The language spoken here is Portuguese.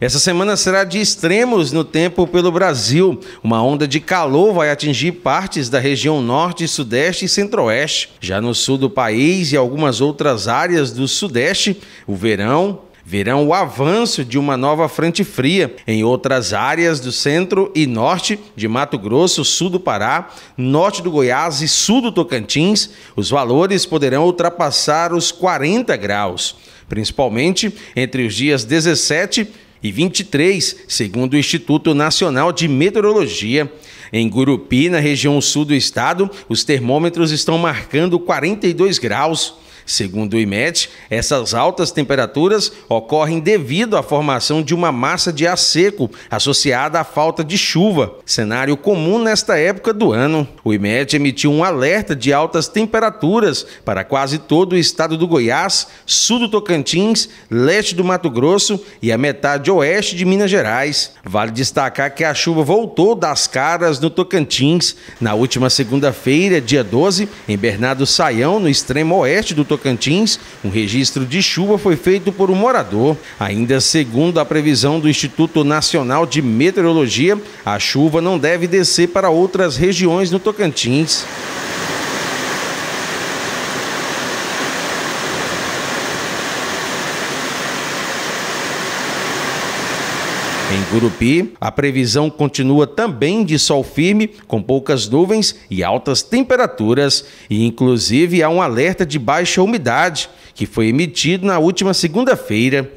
Essa semana será de extremos no tempo pelo Brasil. Uma onda de calor vai atingir partes da região norte, sudeste e centro-oeste. Já no sul do país e algumas outras áreas do sudeste, o verão verão o avanço de uma nova frente fria em outras áreas do centro e norte de Mato Grosso, sul do Pará, norte do Goiás e sul do Tocantins. Os valores poderão ultrapassar os 40 graus, principalmente entre os dias 17 e 23, segundo o Instituto Nacional de Meteorologia. Em Gurupi, na região sul do estado, os termômetros estão marcando 42 graus. Segundo o IMET, essas altas temperaturas ocorrem devido à formação de uma massa de ar seco associada à falta de chuva, cenário comum nesta época do ano. O IMET emitiu um alerta de altas temperaturas para quase todo o estado do Goiás, sul do Tocantins, leste do Mato Grosso e a metade oeste de Minas Gerais. Vale destacar que a chuva voltou das caras no Tocantins na última segunda-feira, dia 12, em Bernardo Saião, no extremo oeste do Tocantins, um registro de chuva foi feito por um morador. Ainda segundo a previsão do Instituto Nacional de Meteorologia, a chuva não deve descer para outras regiões no Tocantins. Em Gurupi, a previsão continua também de sol firme, com poucas nuvens e altas temperaturas, e inclusive há um alerta de baixa umidade, que foi emitido na última segunda-feira.